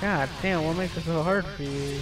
God damn, what makes it so hard for you?